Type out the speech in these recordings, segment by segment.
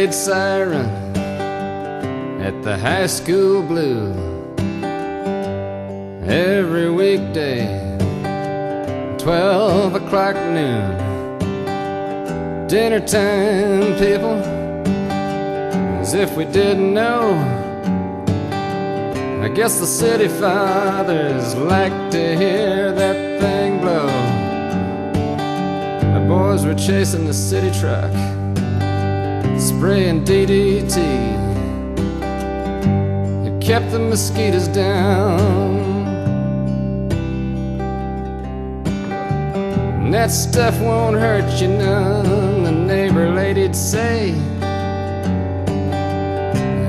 raid siren at the high school blew. Every weekday, 12 o'clock noon. Dinner time, people, as if we didn't know. I guess the city fathers like to hear that thing blow. The boys were chasing the city truck, spraying DDT. It kept the mosquitoes down. And that stuff won't hurt you none, the neighbor lady'd say.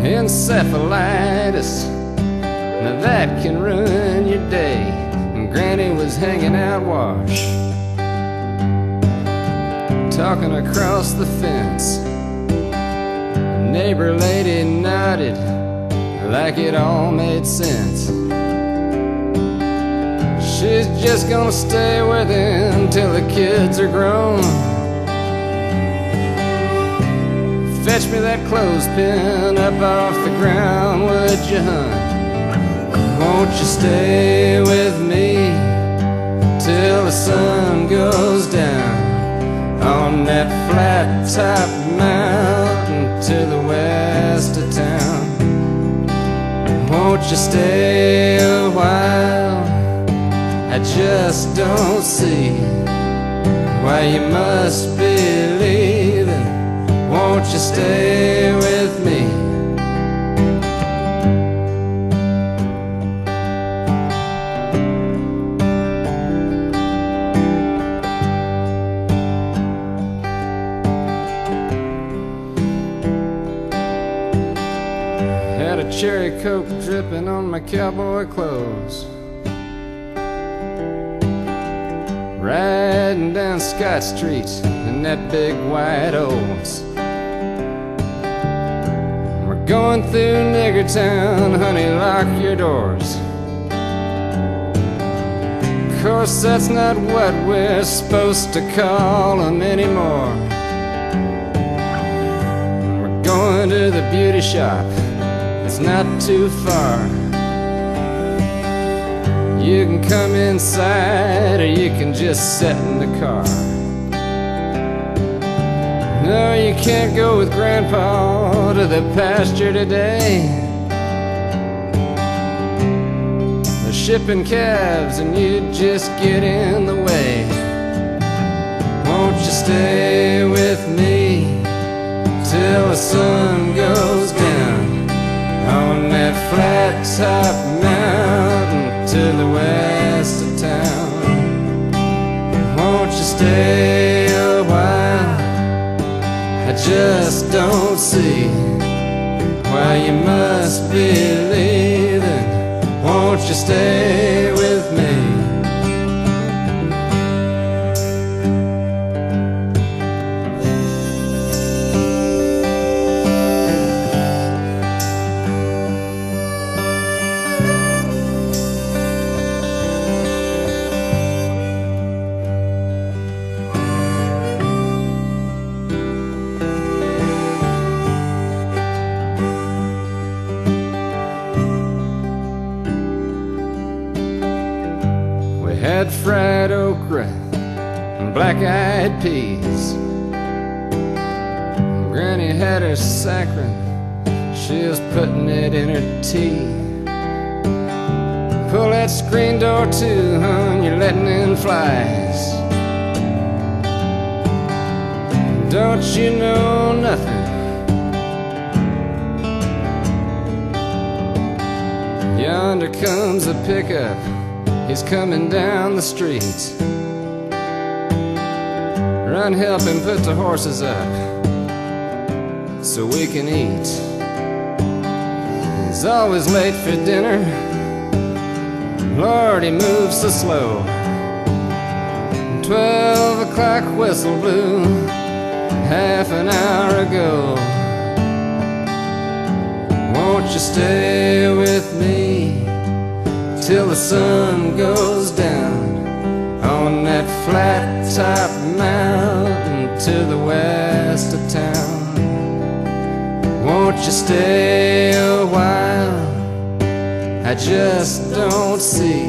Encephalitis, now that can ruin your day. And Granny was hanging out wash, talking across the fence. Neighbor lady nodded like it all made sense. She's just gonna stay with him till the kids are grown. Fetch me that clothespin up off the ground, would you, hun? Won't you stay with me till the sun goes down on that flat top mountain to the west of town? Won't you stay a while? I just don't see why you must be leaving. Won't you stay with me? Cherry coke dripping on my cowboy clothes. Riding down Scott Street in that big white Olds. We're going through Nigger Town, honey, lock your doors. Of course, that's not what we're supposed to call them anymore. We're going to the beauty shop, not too far. You can come inside or you can just sit in the car. No, you can't go with Grandpa to the pasture today. They're shipping calves and you just get in the way. Won't you stay with me till the sun goes flat top mountain? to the west of town. Won't you stay a while? I just don't see why you must be leaving. Won't you stay had fried okra and black eyed peas. Granny had her saccharin, she was putting it in her tea. Pull that screen door to, hon, you're letting in flies. Don't you know nothing? Yonder comes a pickup. He's coming down the street. Run, help him put the horses up so we can eat. He's always late for dinner. Lord, he moves so slow. Twelve o'clock whistle blew half an hour ago. Won't you stay with me till the sun goes down on that flat top mountain to the west of town? Won't you stay a while? I just don't see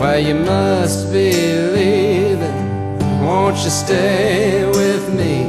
why you must be leaving. Won't you stay with me?